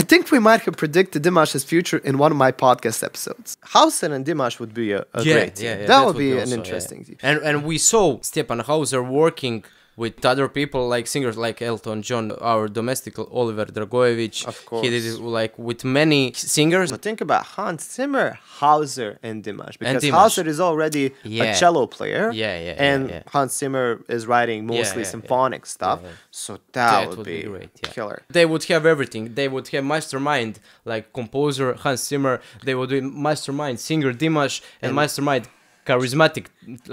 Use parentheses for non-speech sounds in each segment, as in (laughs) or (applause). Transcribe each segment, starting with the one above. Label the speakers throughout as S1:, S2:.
S1: I think we might have predicted Dimash's future in one of my podcast episodes. Hauser and Dimash would be a, a
S2: yeah,
S1: great team.
S2: yeah, yeah,
S1: that, would be
S2: also,
S1: an
S2: yeah.
S1: interesting team.
S2: And and we saw Stjepan Hauser working with other people like singers like Elton John, our domestic Oliver Dragojevic.
S1: Of
S2: He did
S1: course.
S2: it like with many singers.
S1: But think about Hans Zimmer, Hauser, and Dimash. Because
S2: Dimash.
S1: Hauser is already
S2: Yeah.
S1: a cello player.
S2: Yeah, yeah, yeah,
S1: And
S2: yeah.
S1: Hans Zimmer is writing mostly
S2: yeah,
S1: symphonic stuff. So that,
S2: That
S1: would,
S2: would
S1: be,
S2: be great,
S1: killer.
S2: They would have everything. They would have mastermind like composer Hans Zimmer. They would be mastermind singer Dimash and, mastermind charismatic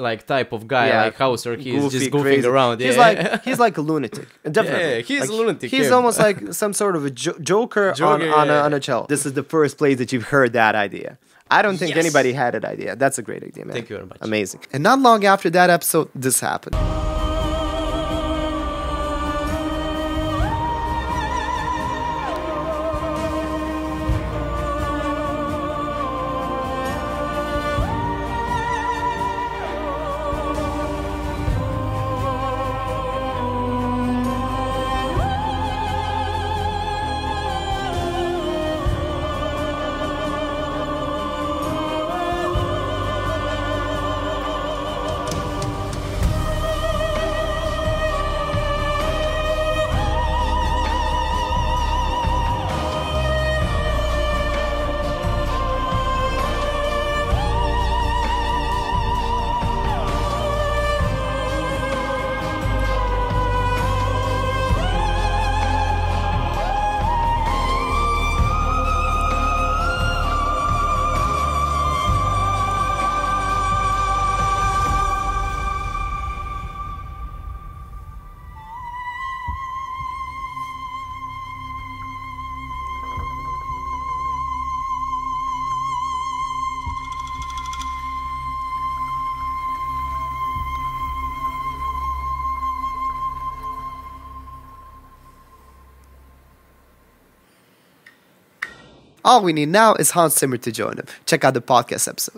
S2: like type of guy
S1: Yeah,
S2: like Hauser. He's
S1: goofy,
S2: just goofing
S1: crazy.
S2: around.
S1: He's
S2: yeah.
S1: like (laughs) he's like a lunatic. Definitely.
S2: yeah, he's
S1: Like,
S2: a lunatic,
S1: He's
S2: yeah.
S1: almost like some sort of a jo- joker, (laughs) on,
S2: Joker,
S1: on, a,
S2: yeah,
S1: on a cello. This is the first place that you've heard that idea. I don't think
S2: Yes.
S1: anybody had that idea. That's a great idea, man.
S2: Thank you very much.
S1: Amazing. And not long after that episode, this happened. All we need now is Hans Zimmer to join him. Check out the podcast episode.